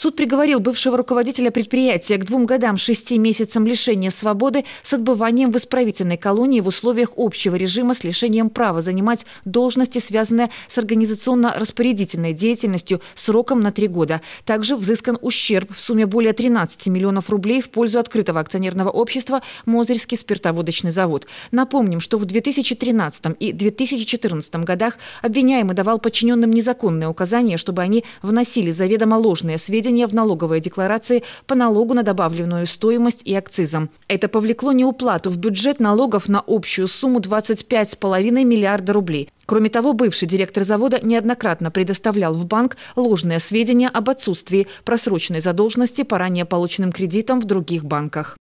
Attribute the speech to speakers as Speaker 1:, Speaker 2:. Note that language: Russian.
Speaker 1: Суд приговорил бывшего руководителя предприятия к двум годам шести месяцам лишения свободы с отбыванием в исправительной колонии в условиях общего режима с лишением права занимать должности, связанные с организационно-распорядительной деятельностью сроком на три года. Также взыскан ущерб в сумме более 13 миллионов рублей в пользу открытого акционерного общества «Мозырский спиртоводочный завод». Напомним, что в 2013 и 2014 годах обвиняемый давал подчиненным незаконные указания, чтобы они вносили заведомо ложные сведения сведения в налоговые декларации по налогу на добавленную стоимость и акцизам. Это повлекло неуплату в бюджет налогов на общую сумму 25,5 миллиарда рублей. Кроме того, бывший директор завода неоднократно предоставлял в банк ложные сведения об отсутствии просроченной задолженности по ранее полученным кредитам в других банках.